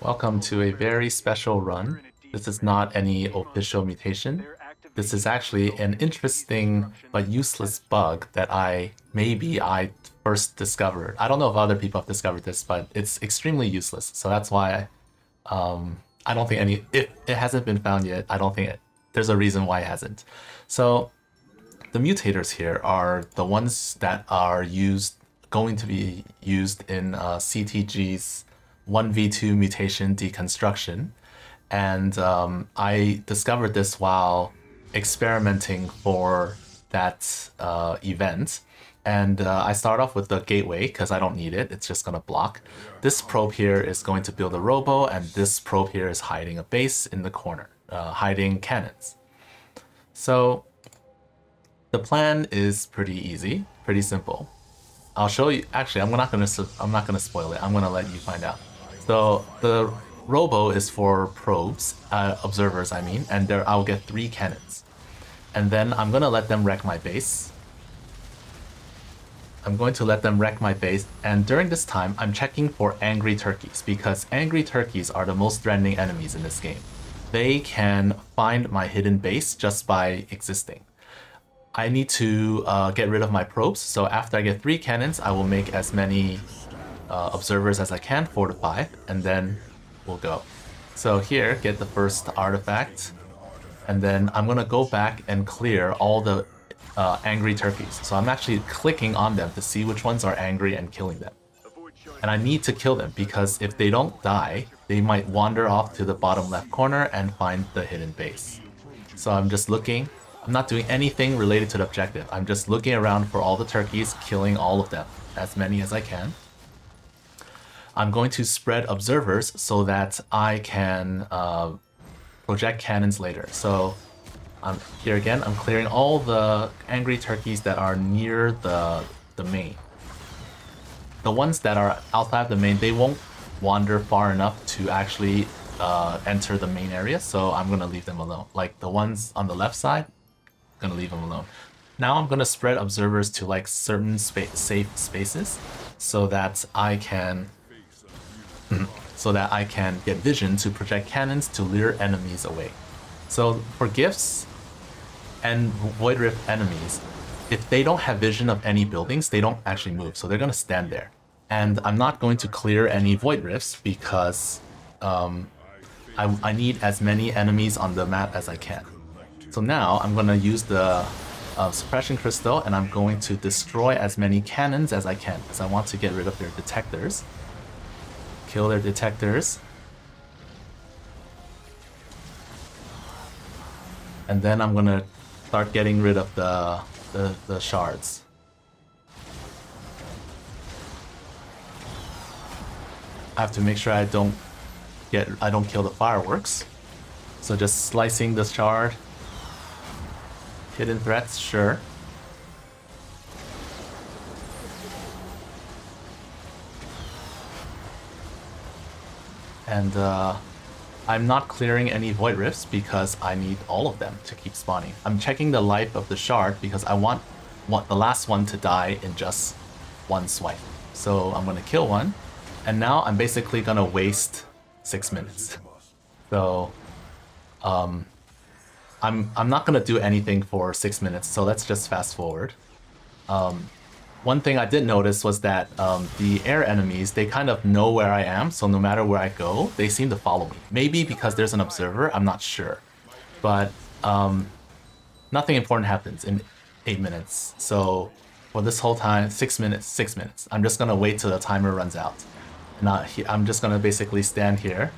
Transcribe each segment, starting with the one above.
Welcome to a very special run. This is not any official mutation. This is actually an interesting but useless bug that I maybe I first discovered. I don't know if other people have discovered this, but it's extremely useless. So that's why um, I don't think any. If it hasn't been found yet, I don't think it, there's a reason why it hasn't. So the mutators here are the ones that are used, going to be used in uh, CTG's 1v2 mutation deconstruction. And um, I discovered this while experimenting for that uh, event. And uh, I start off with the gateway because I don't need it. It's just going to block. This probe here is going to build a robo, and this probe here is hiding a base in the corner, uh, hiding cannons. So the plan is pretty easy, pretty simple. I'll show you. Actually, I'm not gonna. I'm not gonna spoil it. I'm gonna let you find out. So the robo is for probes, uh, observers. I mean, and there I'll get three cannons, and then I'm gonna let them wreck my base. I'm going to let them wreck my base, and during this time, I'm checking for angry turkeys because angry turkeys are the most threatening enemies in this game. They can find my hidden base just by existing. I need to uh, get rid of my probes, so after I get three cannons, I will make as many uh, observers as I can, four to five, and then we'll go. So here, get the first artifact, and then I'm gonna go back and clear all the uh, angry turkeys. So I'm actually clicking on them to see which ones are angry and killing them. And I need to kill them because if they don't die, they might wander off to the bottom left corner and find the hidden base. So I'm just looking. I'm not doing anything related to the objective. I'm just looking around for all the turkeys, killing all of them, as many as I can. I'm going to spread observers so that I can uh, project cannons later. So I'm here again, I'm clearing all the angry turkeys that are near the, the main. The ones that are outside the main, they won't wander far enough to actually uh, enter the main area, so I'm gonna leave them alone. Like the ones on the left side, I'm gonna leave them alone. Now I'm gonna spread observers to like certain spa safe spaces so that I can so that I can get vision to project cannons to lure enemies away. So for gifts and Void Rift enemies, if they don't have vision of any buildings, they don't actually move, so they're gonna stand there. And I'm not going to clear any Void Rifts because um, I, I need as many enemies on the map as I can. So now I'm gonna use the uh, Suppression Crystal and I'm going to destroy as many cannons as I can because I want to get rid of their detectors kill their detectors. And then I'm gonna start getting rid of the, the, the shards. I have to make sure I don't get I don't kill the fireworks. So just slicing the shard. Hidden threats, sure. And uh, I'm not clearing any Void Rifts because I need all of them to keep spawning. I'm checking the life of the shard because I want, want the last one to die in just one swipe. So I'm gonna kill one, and now I'm basically gonna waste six minutes. So, um, I'm I'm not gonna do anything for six minutes. So let's just fast forward. Um, one thing I did notice was that um, the air enemies, they kind of know where I am, so no matter where I go, they seem to follow me. Maybe because there's an observer, I'm not sure. But um, nothing important happens in 8 minutes. So for this whole time, 6 minutes, 6 minutes. I'm just to wait till the timer runs out. And I'm just going to basically stand here.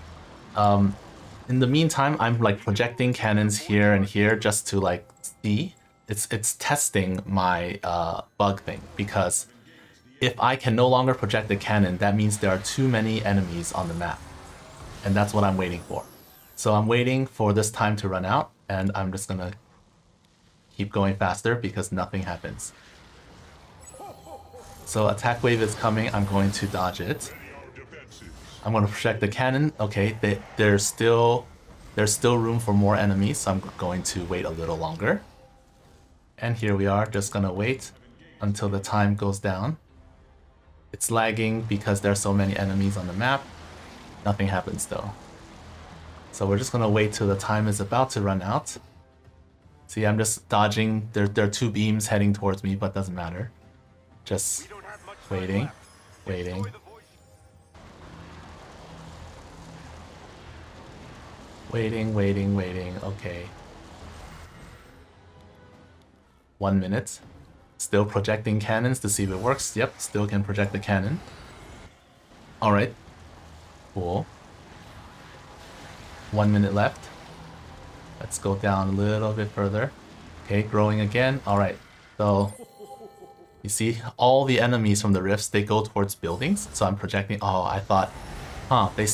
Um, in the meantime, I'm like projecting cannons here and here just to like see it's it's testing my uh, bug thing because if I can no longer project the cannon, that means there are too many enemies on the map, and that's what I'm waiting for. So I'm waiting for this time to run out, and I'm just gonna keep going faster because nothing happens. So attack wave is coming, I'm going to dodge it. I'm going to project the cannon. Okay, they, there's still there's still room for more enemies, so I'm going to wait a little longer. And here we are, just gonna wait until the time goes down. It's lagging because there are so many enemies on the map. Nothing happens though. So we're just gonna wait till the time is about to run out. See, I'm just dodging. There, there are two beams heading towards me, but doesn't matter. Just waiting, waiting. Waiting, waiting, waiting. Okay. One minute. Still projecting cannons to see if it works. Yep, still can project the cannon. Alright. Cool. One minute left. Let's go down a little bit further. Okay, growing again. Alright. So, you see, all the enemies from the rifts, they go towards buildings. So I'm projecting... Oh, I thought... Huh, they,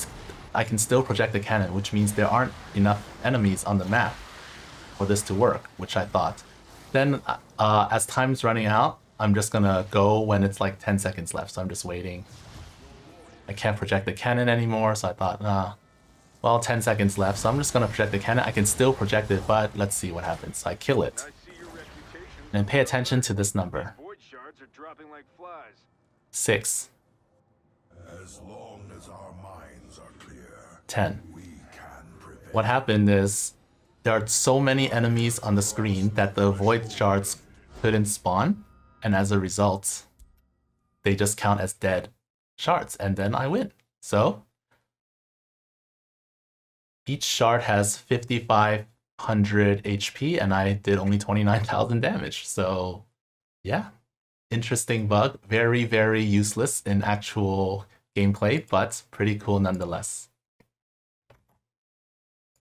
I can still project the cannon, which means there aren't enough enemies on the map for this to work, which I thought. Then, uh, as time's running out, I'm just gonna go when it's like 10 seconds left, so I'm just waiting. I can't project the cannon anymore, so I thought, nah. Well, 10 seconds left, so I'm just gonna project the cannon. I can still project it, but let's see what happens. I kill it. And pay attention to this number. Six. As long as our minds are clear, Ten. What happened is there are so many enemies on the screen that the void shards couldn't spawn, and as a result, they just count as dead shards, and then I win. So, each shard has 5500 HP, and I did only 29,000 damage. So, yeah, interesting bug. Very, very useless in actual gameplay, but pretty cool nonetheless.